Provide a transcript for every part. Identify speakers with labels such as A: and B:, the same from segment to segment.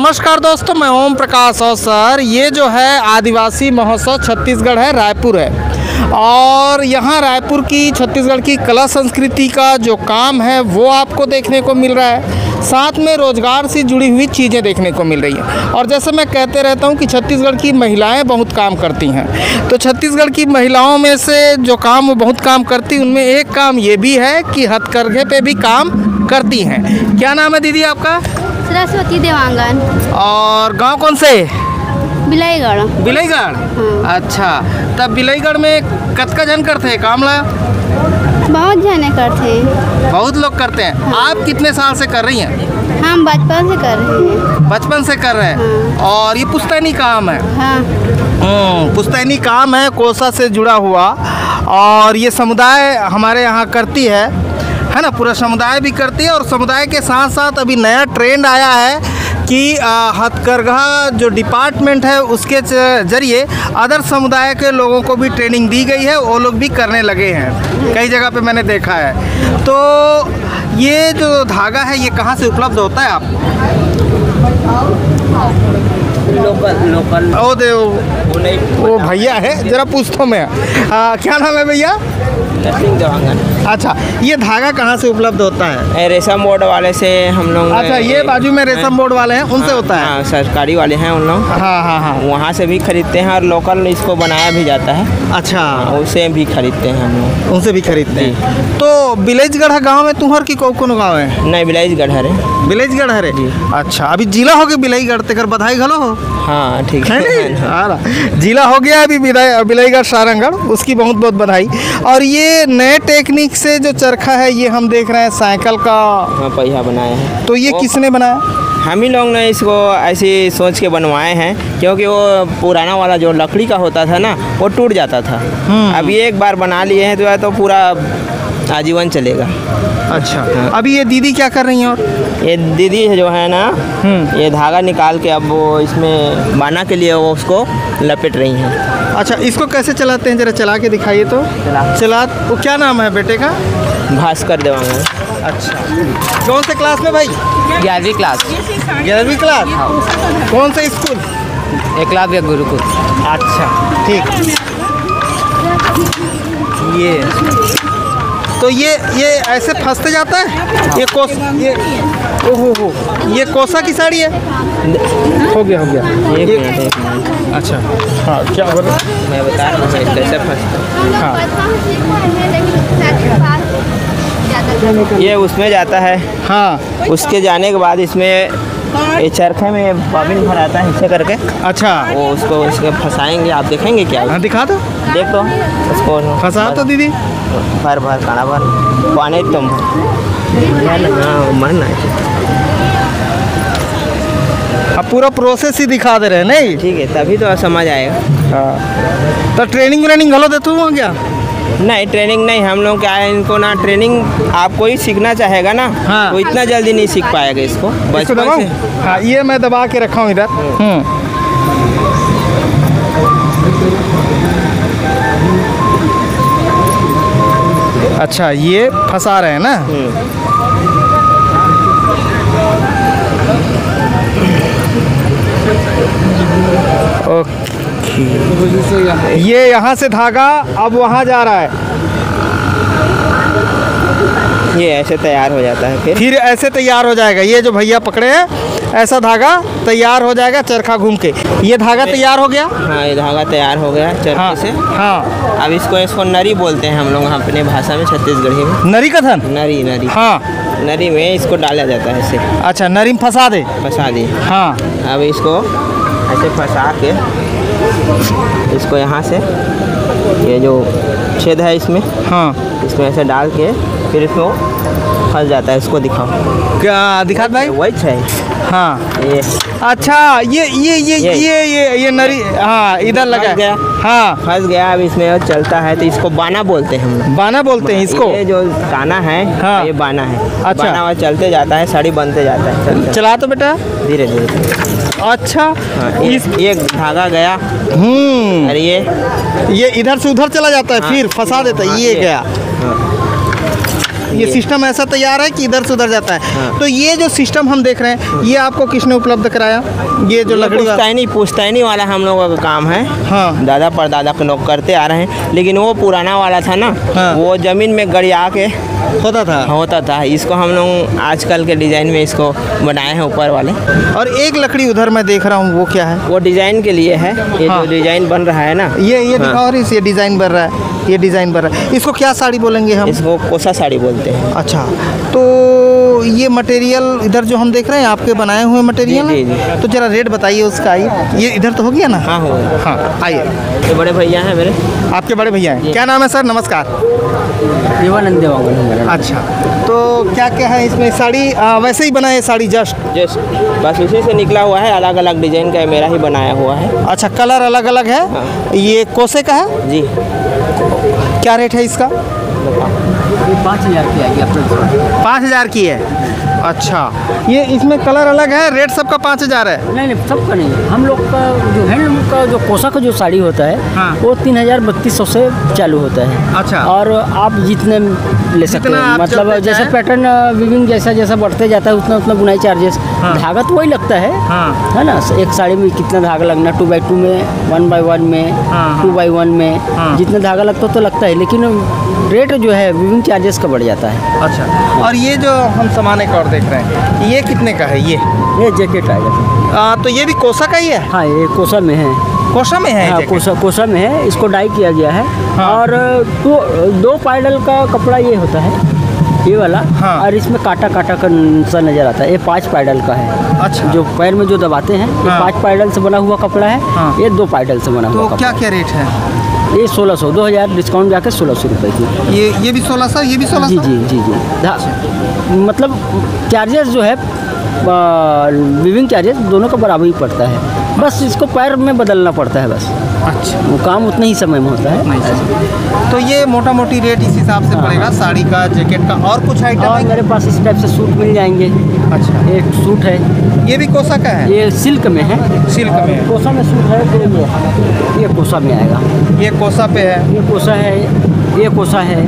A: नमस्कार दोस्तों, मैं ओम प्रकाश और सर, ये जो है आदिवासी महोत्सव छत्तीसगढ़ है, रायपुर है। और यहाँ रायपुर की, छत्तीसगढ़ की कला संस्कृति का जो काम है, वो आपको देखने को मिल रहा है। साथ में रोज़गार से जुड़ी हुई चीज़ें देखने को मिल रही हैं। और जैसे मैं कहते रहता हूँ कि छत्तीसगढ़ की महिलाएँ बहुत काम करती हैं। तो छत्तीसगढ़ की महिलाओं में से जो काम, वो बहुत काम करती उनमें एक काम ये भी है कि हथकरघे पे भी काम करती हैं। क्या नाम है दीदी आपका?
B: सरस्वती देवांगन।
A: और गाँव कौन से?
B: बिलाईगढ़।
A: बिलईगढ़? अच्छा तब बिलईगढ़ में कतका जन करते हैं काम ला
B: बहुत जने करते हैं।
A: बहुत लोग करते हैं। हाँ। आप कितने साल से कर रही हैं?
B: हम बचपन से कर रहे हैं।
A: बचपन से कर रहे हैं? हाँ। और ये पुश्तैनी काम है?
B: हाँ।
A: हम्म, पुश्तैनी काम है कोसा से जुड़ा हुआ। और ये समुदाय हमारे यहाँ करती है। है ना? पूरा समुदाय भी करती है और समुदाय के साथ साथ अभी नया ट्रेंड आया है कि हथकरघा जो डिपार्टमेंट है उसके ज़रिए अदर समुदाय के लोगों को भी ट्रेनिंग दी गई है वो लोग भी करने लगे हैं। कई जगह पे मैंने देखा है। तो ये जो धागा है ये कहाँ से उपलब्ध होता है आप?
C: लोकल लोकल
A: ओ दे
C: वो
A: वो भैया है? जरा पूछता हूँ मैं। आ, क्या नाम है भैया?
C: देवांगन
A: अच्छा ये धागा कहाँ से उपलब्ध होता है?
C: रेशम बोर्ड वाले से हम लोग
A: अच्छा ये बाजू में रेशम बोर्ड वाले हैं उनसे होता है?
C: हाँ सरकारी वाले हैं उन लोग।
A: हाँ हाँ हाँ।
C: वहाँ से भी खरीदते हैं और लोकल इसको बनाया भी जाता है।
A: अच्छा।
C: उसे भी खरीदते हैं हम लोग।
A: उनसे भी खरीदते हैं। तो बिलेजगढ़ गाँव में तुम्हार की कोनो गाँव है?
C: नहीं बिलाईज गढ़ है
A: बिलेजगढ़ है अच्छा अभी जिला हो गया बिलाईगढ़ तेकर बधाई घलो हो।
C: हाँ ठीक
A: है।
C: है
A: हाँ, जिला हो गया अभी बिलाई- बिलाईगढ़ सारंगढ़ उसकी बहुत बहुत बधाई। और ये नए टेक्निक से जो चरखा है ये हम देख रहे हैं साइकिल का।
C: हाँ पहिया बनाए हैं।
A: तो ये किसने बनाया?
C: हम ही लोग ने इसको ऐसे सोच के बनवाए हैं क्योंकि वो पुराना वाला जो लकड़ी का होता था ना वो टूट जाता था। अब ये एक बार बना लिए हैं तो तो पूरा आजीवन चलेगा।
A: अच्छा हाँ। अभी ये दीदी क्या कर रही हैं और?
C: ये दीदी जो है ना ये धागा निकाल के अब वो इसमें बाना के लिए वो उसको लपेट रही हैं।
A: अच्छा इसको कैसे चलाते हैं? जरा चला के दिखाइए तो।
C: चला।
A: चला वो क्या नाम है बेटे का?
C: भास्कर देवांगन
A: अच्छा। कौन से क्लास में भाई?
C: ग्यारहवीं क्लास।
A: ग्यारहवीं क्लास? कौन सा स्कूल?
C: एकलव्य गुरुकुल।
A: अच्छा ठीक। तो ये ये ऐसे फंसते जाता है? ये कोस ये ओहो हो ये कोसा की साड़ी है? हो गया हो गया।
C: एक
A: ये-
C: मिनट एक मिनट।
A: अच्छा हाँ क्या हो रहा है?
C: मैं बता रहा हूँ कैसे फंसता
A: हाँ।
C: ये उसमें जाता है।
A: हाँ।
C: उसके जाने के बाद इसमें ये चरखे में बॉबिन भराता है ऐसे करके।
A: अच्छा।
C: वो उसको उसके फंसाएँगे आप देखेंगे क्या
A: हाँ? दिखा दो।
C: देख दो उसको
A: फंसा तो दीदी।
C: भर भर काना भर। पानी तुम। हाँ मरना
A: अब पूरा प्रोसेस ही दिखा दे रहे हैं नहीं?
C: ठीक है तभी तो समझ आएगा।
A: हाँ। तो ट्रेनिंग व्रेनिंग घलो देते हो क्या?
C: नहीं ट्रेनिंग नहीं हम लोग क्या है इनको ना ट्रेनिंग आपको ही सीखना चाहेगा ना।
A: हाँ।
C: वो इतना जल्दी नहीं सीख पाएगा इसको।
A: इसको दबाऊं हाँ ये मैं दबा के रखा हूँ इधर। हम्म। अच्छा ये फंसा रहे हैं ना? ओके। ये यहाँ से धागा अब वहाँ जा रहा है।
C: ये ऐसे तैयार हो जाता है फिर।
A: फिर ऐसे तैयार हो जाएगा। ये जो भैया पकड़े हैं ऐसा धागा तैयार हो जाएगा चरखा घूम के। ये धागा तैयार हो गया?
C: हाँ ये धागा तैयार हो गया
A: हाँ
C: से।
A: हाँ।
C: अब इसको इसको नरी बोलते हैं हम लोग अपने भाषा में छत्तीसगढ़ी में।
A: नरी कथन?
C: नरी नरी।
A: हाँ।
C: नरी में इसको डाला जाता है ऐसे
A: अच्छा नरी में फंसा दे।
C: फंसा दे
A: हाँ।
C: अब इसको ऐसे फंसा के इसको यहाँ से ये जो छेद है इसमें
A: हाँ।
C: इसमें ऐसे डाल के फिर इसमें फंस जाता है इसको दिखाओ।
A: क्या दिखा भाई?
C: वही है।
A: हाँ।
C: ये।
A: अच्छा ये ये ये
C: ये-
A: ये ये ये नरी हाँ इधर लगा
C: गया।
A: हाँ।
C: फंस गया अब इसमें चलता है तो इसको बाना बोलते हैं हम
A: बाना बोलते हैं इसको?
C: ये जो काना है
A: हाँ।
C: ये बाना है।
A: अच्छा।
C: बाना चलते जाता है साड़ी बनते जाता है
A: चला तो बेटा।
C: धीरे धीरे
A: अच्छा।
C: हाँ ये एक धागा गया।
A: हम्म।
C: और ये।
A: ये इधर से उधर चला जाता है
C: हाँ।
A: फिर फंसा देता है
C: हाँ,
A: ये
C: ये।
A: गया।
C: हाँ।
A: ये सिस्टम ऐसा तैयार है कि इधर से उधर जाता है।
C: हाँ।
A: तो ये जो सिस्टम हम देख रहे हैं ये आपको किसने उपलब्ध कराया? ये जो लकड़ी का
C: पुश्तैनी पुश्तैनी वाला हम लोगों का काम है।
A: हाँ।
C: दादा परदादा के लोग करते आ रहे हैं। लेकिन वो पुराना वाला था ना
A: हाँ।
C: वो ज़मीन में गड़िया के
A: होता था।
C: होता था। इसको हम लोग आजकल के डिज़ाइन में इसको बनाए हैं ऊपर वाले।
A: और एक लकड़ी उधर मैं देख रहा हूँ वो क्या है?
C: वो डिज़ाइन के लिए है। ये
A: हाँ।
C: जो डिज़ाइन बन रहा है ना।
A: ये ये
C: हाँ।
A: और इस ये डिज़ाइन बन रहा है। ये डिज़ाइन बन रहा है। इसको क्या साड़ी बोलेंगे हम?
C: इसको कोसा साड़ी बोलते हैं।
A: अच्छा तो ये मटेरियल इधर जो हम देख रहे हैं आपके बनाए हुए मटेरियल
C: जी, जी,
A: तो जरा रेट बताइए उसका आइए ये इधर तो हो गया ना?
C: हाँ हो।
A: हाँ आइए।
C: ये बड़े भैया हैं मेरे।
A: आपके बड़े भैया हैं। क्या नाम है सर? नमस्कार।
D: देवानंद
A: अच्छा तो क्या क्या है इसमें? साड़ी आ, वैसे ही बनाए साड़ी जस्ट?
C: जस्ट बस उसी से निकला हुआ है। अलग अलग डिज़ाइन का मेरा ही बनाया हुआ है।
A: अच्छा कलर अलग अलग है?
C: हाँ।
A: ये कोसे का है?
C: जी।
A: क्या रेट है इसका?
D: पाँच हज़ार की आएगी अपना
A: पाँच हज़ार की है? अच्छा। ये इसमें कलर अलग है? रेट सबका पाँच हज़ार है।
D: नहीं नहीं सबका नहीं हम लोग का जो हैंडलूम का जो कोसा का जो साड़ी होता है
A: हाँ।
D: वो तीन हज़ार बत्तीस सौ से चालू होता है।
A: अच्छा।
D: और आप जितने ले सकते हैं। मतलब जैसे पैटर्न विविंग जैसा जैसा बढ़ते जाता है उतना उतना बुनाई चार्जेस
A: हाँ।
D: धागा तो वही लगता है।
A: हाँ।
D: है ना? एक साड़ी में कितना धागा लगना? टू बाई टू में वन बाई वन में टू बाई वन में।
A: हाँ।
D: जितना धागा लगता है तो लगता है। लेकिन रेट जो है विविंग चार्जेस का बढ़ जाता है।
A: अच्छा। और ये जो हम सामान एक और देख रहे हैं। ये कितने का है? ये?
D: ये जैकेट आएगा
A: आ, तो ये भी कोसा का ही है?
D: हाँ ये कोसा में है।
A: कोसा में है
D: हाँ कोसा कोसा में है। इसको डाई किया गया है।
A: हाँ।
D: और दो दो पाइडल का कपड़ा ये होता है। ये वाला
A: हाँ।
D: और इसमें काटा काटा का सा नज़र आता है। ये पाँच पैडल का है।
A: अच्छा।
D: जो पैर में जो दबाते हैं ये
A: हाँ।
D: पाँच पाइडल से बना हुआ कपड़ा है
A: हाँ।
D: ये दो पाइडल से बना
A: तो
D: हुआ
A: क्या क्या रेट है।
D: ये सोलह सौ दो हज़ार डिस्काउंट जाकर सोलह सौ रुपये की।
A: ये ये भी सोलह सौ ये भी सोलह
D: जी जी जी जी। मतलब चार्जेस जो है विविंग चार्जेस दोनों का बराबर ही पड़ता है। बस इसको पैर में बदलना पड़ता है बस।
A: अच्छा।
D: वो काम उतने ही समय में होता है।
A: तो ये मोटा मोटी रेट इस हिसाब से
D: हाँ।
A: पड़ेगा साड़ी का जैकेट का और कुछ आइटम
D: और
A: है?
D: मेरे पास इस टाइप से सूट मिल जाएँगे।
A: अच्छा।
D: एक सूट है।
A: ये भी कोसा का है?
D: ये सिल्क में है।
A: सिल्क में
D: कोसा में सूट है तो ये ये कोसा में आएगा।
A: ये कोसा पे है?
D: ये कोसा है। ये कोसा है।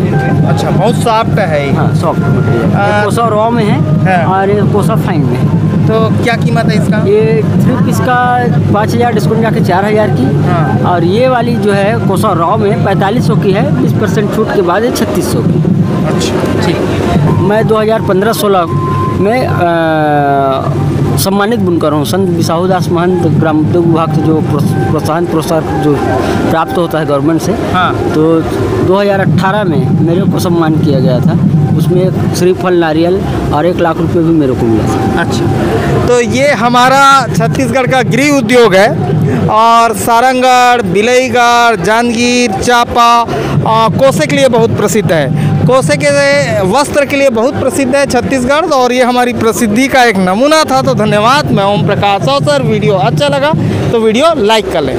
A: अच्छा बहुत सॉफ्ट है ये।
D: हाँ सॉफ्ट मटेरियल कोसा रॉ में है
A: हाँ।
D: और ये कोसा फाइन में है।
A: तो क्या कीमत है इसका?
D: ये थ्री इसका का पाँच हज़ार डिस्काउंट जाके चार हज़ार की।
A: हाँ।
D: और ये वाली जो है कोसा राव में पैंतालीस सौ की है बीस परसेंट छूट के बाद है छत्तीस सौ की।
A: अच्छा।
D: ठीक। मैं 2015-16 में अ, सम्मानित बुनकर हूँ संत बिसाहू दास महंत ग्राम उद्योग विभाग से जो प्रोत्साहन पुरस्कार जो प्राप्त होता है गवर्नमेंट से
A: हाँ।
D: तो 2018 में मेरे को सम्मान किया गया था। उसमें श्रीफल नारियल और एक लाख रुपए भी मेरे को मिला था।
A: अच्छा। तो ये हमारा छत्तीसगढ़ का गृह उद्योग है और सारंगढ़ बिलईगढ़ जांजगीर चापा कोसे के लिए बहुत प्रसिद्ध है। कोसे के वस्त्र के लिए बहुत प्रसिद्ध है छत्तीसगढ़, और ये हमारी प्रसिद्धि का एक नमूना था तो धन्यवाद। मैं ओम प्रकाश अवसर वीडियो अच्छा लगा तो वीडियो लाइक कर लें।